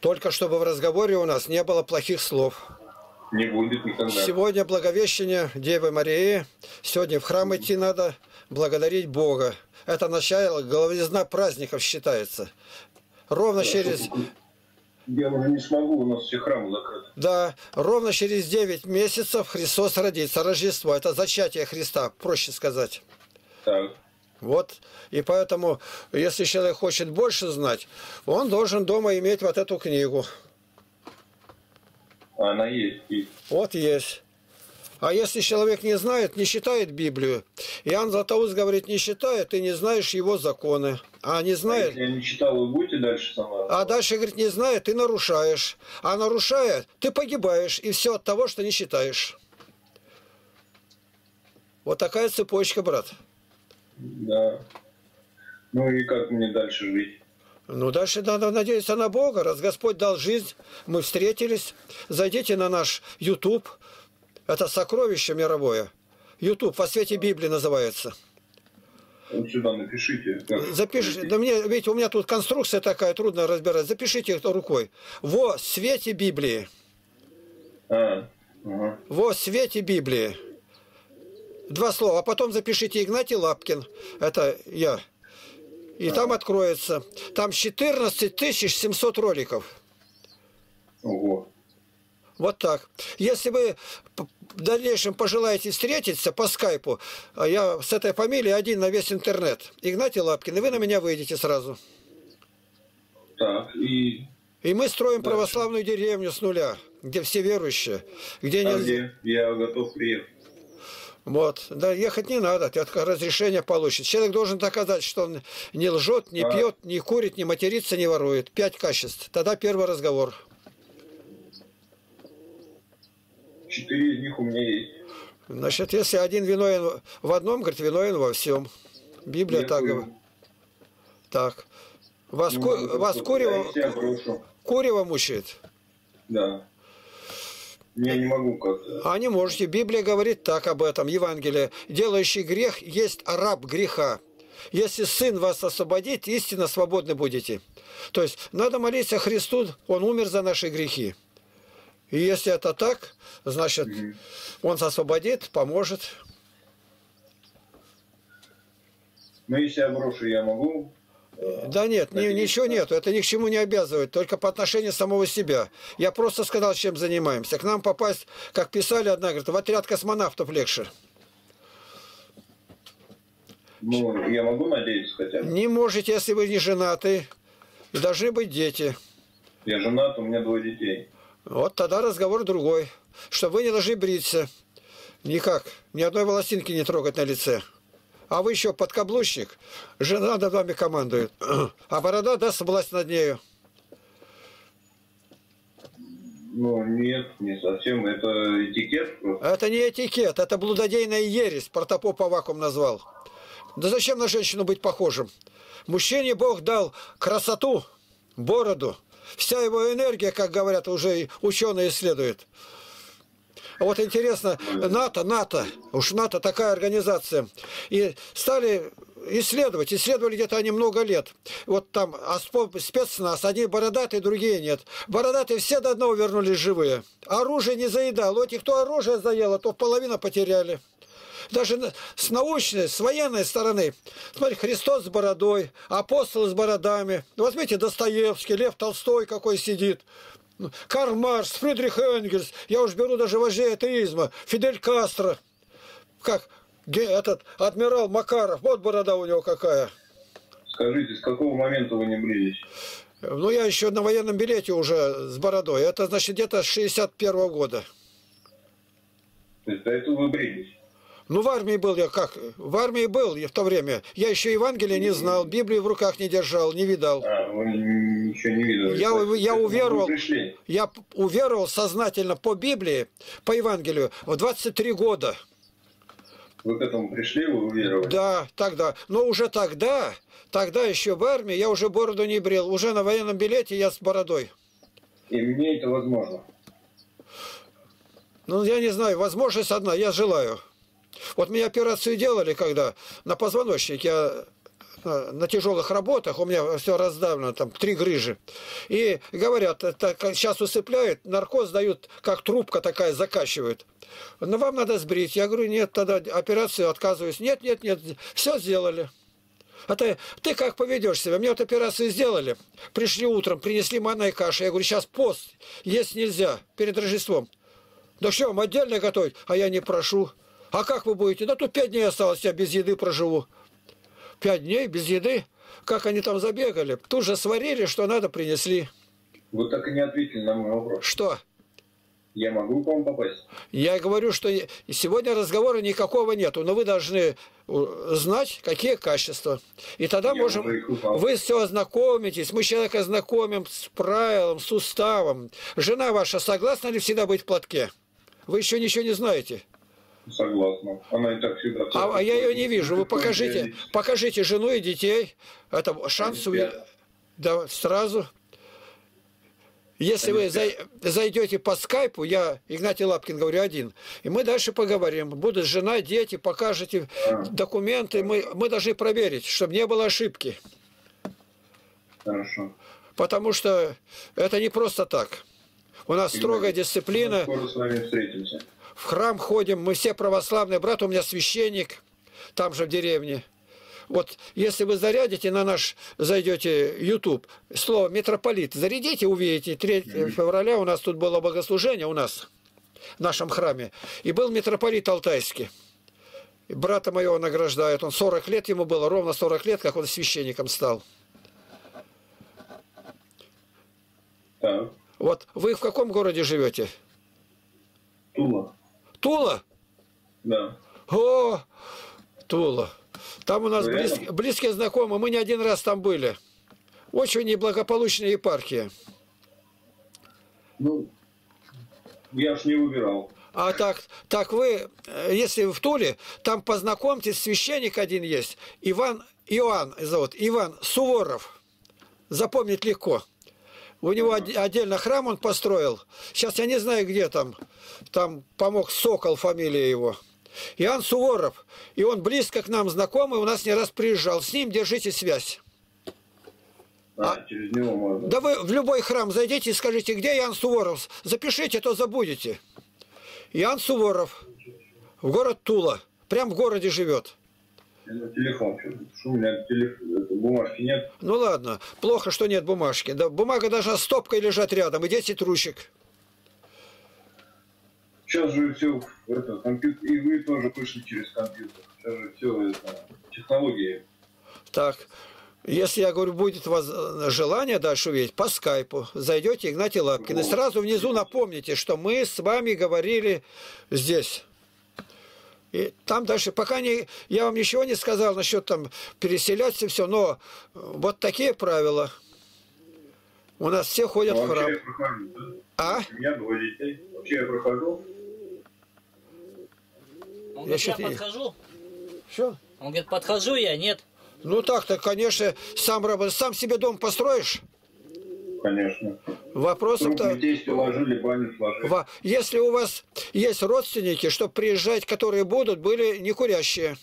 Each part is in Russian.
Только чтобы в разговоре у нас не было плохих слов. Не будет никогда. Сегодня Благовещение Девы Марии. Сегодня в храм идти надо благодарить Бога. Это начало, головизна праздников считается. Ровно через... Я уже не смогу, у нас все храмы закрыты. Да, ровно через 9 месяцев Христос родится. Рождество – это зачатие Христа, проще сказать. Так. Вот, и поэтому, если человек хочет больше знать, он должен дома иметь вот эту книгу. Она есть. Вот есть. А если человек не знает, не считает Библию, Иоанн Златоуст говорит, не считает, ты не знаешь его законы. А не А знает, если я не читал, вы будете дальше сама? а дальше, говорит, не знает, ты нарушаешь. А нарушая, ты погибаешь. И все от того, что не считаешь. Вот такая цепочка, брат. Да. Ну и как мне дальше жить? Ну, дальше надо надеяться на Бога. Раз Господь дал жизнь, мы встретились. Зайдите на наш YouTube. Это сокровище мировое. YouTube во свете Библии называется. Вот сюда напишите. Запишите. Да мне, видите, у меня тут конструкция такая, трудно разбирать. Запишите это рукой. Во свете Библии. А, ага. Во свете Библии. Два слова. А потом запишите Игнатий Лапкин. Это я. И там откроется. Там 14 700 роликов. Ого. Вот так. Если вы в дальнейшем пожелаете встретиться по скайпу, а я с этой фамилией один на весь интернет, Игнатий Лапкин, и вы на меня выйдете сразу. Так, и И мы строим Да. православную деревню с нуля, где все верующие, где а нельзя... где? Я готов приехать. Вот, да, ехать не надо, ты разрешение получит. Человек должен доказать, что он не лжет, не А. пьет, не курит, не матерится, не ворует. Пять качеств. Тогда первый разговор. Четыре из них у меня есть. Значит, если один виновен в одном, говорит, виновен во всем. Библия Я так говорит. Так. Вас, Ну, ку- вот вас курево, курево мучает? Да. Я не могу как-то. А не можете. Библия говорит так об этом, Евангелие. Делающий грех есть раб греха. Если Сын вас освободит, истинно свободны будете. То есть надо молиться Христу, Он умер за наши грехи. И если это так, значит, Мгм. Он освободит, поможет. Но если я брошу, я могу. Да нет, ни- ничего нету, это ни к чему не обязывает, только по отношению самого себя. Я просто сказал, чем занимаемся. К нам попасть, как писали одна, говорит, в отряд космонавтов легче. Ну, я могу надеяться хотя бы. Не можете, если вы не женаты, и должны быть дети. Я женат, у меня двое детей. Вот тогда разговор другой, что вы не должны бриться. Никак, ни одной волосинки не трогать на лице. А вы еще подкаблучник, жена над вами командует, а борода даст власть над нею. Ну, нет, не совсем. Это этикет просто. Это не этикет, это блудодейная ересь, протопоп Авакум назвал. Да зачем на женщину быть похожим? Мужчине Бог дал красоту, бороду. Вся его энергия, как говорят, уже ученые исследуют. А вот интересно, НАТО, НАТО, уж НАТО такая организация, и стали исследовать, исследовали где-то они много лет. Вот там а спецназ, одни бородатые, другие нет. Бородатые все до одного вернулись живые. Оружие не заедал. У этих, кто оружие заело, то половина потеряли. Даже с научной, с военной стороны. Смотри, Христос с бородой, апостолы с бородами. Возьмите Достоевский, Лев Толстой какой сидит. Карл Маркс, Фридрих Энгельс, я уж беру даже вождей атеизма, Фидель Кастро, как этот адмирал Макаров, вот борода у него какая. Скажите, с какого момента вы не брились? Ну, я еще на военном билете уже с бородой. Это, значит, где-то с 61 года. То есть до этого вы брились? Ну, в армии был я как? В армии был я в то время. Я еще Евангелия не знал, Библии в руках не держал, не видал. А, вы ничего не видели. Я- я уверовал. Я уверовал сознательно по Библии, по Евангелию в 23 года. Вы к этому пришли, вы уверовали? Да, тогда. Но уже тогда, тогда еще в армии, я уже бороду не брил. Уже на военном билете я с бородой. И мне это возможно. Ну, я не знаю, возможность одна, я желаю. Вот мне операцию делали, когда на позвоночнике я на, на тяжелых работах, у меня все раздавлено, там три грыжи. И говорят, это сейчас усыпляют, наркоз дают, как трубка такая закачивают. Но вам надо сбрить. Я говорю, нет, тогда операцию отказываюсь. Нет, нет, нет, все сделали. А ты, ты как поведешь себя? Мне вот операцию сделали. Пришли утром, принесли манной каши. Я говорю, сейчас пост, есть нельзя, перед Рождеством. Да что, вам отдельно готовить? А я не прошу. А как вы будете? Да тут пять дней осталось, я без еды проживу. Пять дней без еды? Как они там забегали? Тут же сварили, что надо, принесли. Вы так и не ответили на мой вопрос. Что? Я могу к вам попасть? Я говорю, что сегодня разговора никакого нету, но вы должны э, знать, какие качества. И тогда Я можем... Вы все ознакомитесь, мы человека знакомим с правилом, с уставом. Жена ваша согласна ли всегда быть в платке? Вы еще ничего не знаете. Согласна. Она и так всегда... А, а я ее не вижу. Вы покажите, покажите жену и детей. Это шанс... Уви... Да, сразу. Если вы зайдете по скайпу, я, Игнатий Лапкин, говорю, один, и мы дальше поговорим. Будут жена, дети, покажете а. документы. Мы, мы должны проверить, чтобы не было ошибки. Хорошо. Потому что это не просто так. У нас строгая дисциплина. Мы скоро с вами встретимся. В храм ходим, мы все православные. Брат у меня священник, там же в деревне. Вот если вы зарядите на наш, зайдете YouTube, слово митрополит, зарядите, увидите, 3 февраля у нас тут было богослужение, у нас, в нашем храме, и был митрополит Алтайский. Брата моего награждают, он 40 лет ему было, ровно 40 лет, как он священником стал. Так. Вот вы в каком городе живете? Тула. Тула? Да. О, Тула. Там у нас близ, близкие знакомые, мы не один раз там были. Очень неблагополучная епархия. Ну, я ж не выбирал. А так, так вы, э, если в Туле, там познакомьтесь, священник один есть, Иван, Иоанн зовут, Иван Суворов. Запомнить легко. У него отдельно храм он построил. Сейчас я не знаю, где там. Там помог Сокол, фамилия его. Иоанн Суворов, и он близко к нам знакомый, у нас не раз приезжал. С ним держите связь. А, а, через него можно. Да вы в любой храм зайдите и скажите, где Иоанн Суворов. Запишите, то забудете. Иоанн Суворов, в город Тула. Прям в городе живет. Телефон, что у меня телефон, бумажки нет. Ну ладно, плохо, что нет бумажки. Да, бумага должна стопкой лежать рядом, и 10 ручек. Сейчас же все это, компьютер, и вы тоже пришли через компьютер. Сейчас же все это технологии. Так, если, я говорю, будет у вас э, желание дальше увидеть, по скайпу зайдете Игнатий Лапкин. И сразу внизу напомните, что мы с вами говорили здесь. И там дальше, пока не, я вам ничего не сказал насчет там переселяться все, но вот такие правила. У нас все ходят ну, в храм. Прохожу, да? А? У меня двое детей. Вообще я прохожу. Он говорит, я, я подхожу. Что? Он говорит, подхожу я, нет. Ну так-то, конечно, сам. Сам себе дом построишь? Конечно. Вопросов-то... уложили, баню сложили. Если у вас есть родственники, чтобы приезжать, которые будут, были не курящие.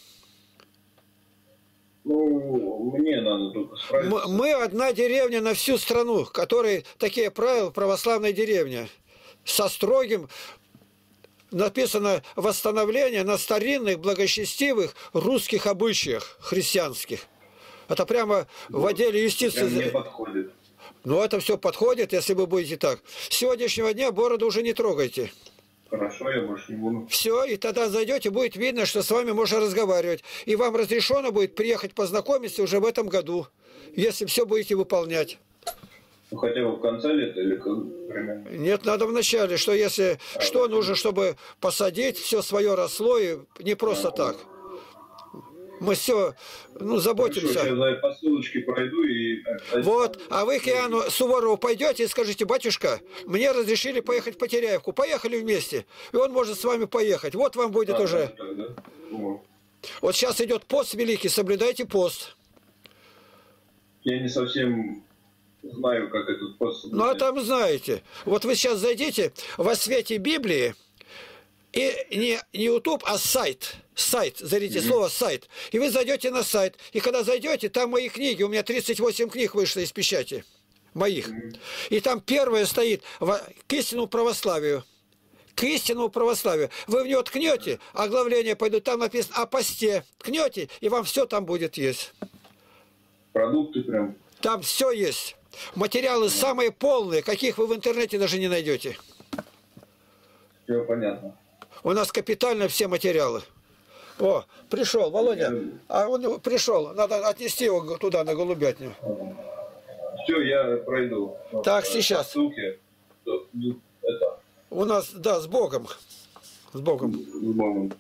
Ну, мне надо только справиться. Мы одна деревня на всю страну, которые такие правила православной деревни. Со строгим написано восстановление на старинных, благочестивых русских обычаях христианских. Это прямо ну, в отделе юстиции. Мне подходит. Ну, это все подходит, если вы будете так. С сегодняшнего дня бороду уже не трогайте. Хорошо, я больше не буду. Все, и тогда зайдете, будет видно, что с вами можно разговаривать. И вам разрешено будет приехать познакомиться уже в этом году, если все будете выполнять. Ну, хотя бы в конце лета или как примерно? Нет, надо в начале, что если а, что нужно, чтобы посадить, все свое росло, и не просто а, так. Мы все, ну, заботимся. Хорошо, сейчас по ссылочке пройду и... Вот, а вы к Иоанну Суворову пойдете и скажите, батюшка, мне разрешили поехать в Потеряевку, поехали вместе, и он может с вами поехать. Вот вам будет а, уже... Да, да. Вот сейчас идет пост великий, соблюдайте пост. Я не совсем знаю, как этот пост Ну, а там знаете. Вот вы сейчас зайдите во свете Библии, И не, не YouTube, а сайт. Сайт, зарите слово сайт. И вы зайдете на сайт. И когда зайдете, там мои книги. У меня 38 книг вышло из печати. Моих. И там первое стоит к истинному православию. К истинному православию. Вы в него ткнете, оглавление пойдут, там написано о посте. Ткнете, и вам все там будет есть. Продукты прям. Там все есть. Материалы самые полные, каких вы в интернете даже не найдете. Все понятно. У нас капитально все материалы. О, пришел, Володя. А он пришел. Надо отнести его туда, на голубятню. Все, я пройду. Так, сейчас. ссылке. Ну, Это, У нас, да, с Богом. С Богом. с Богом.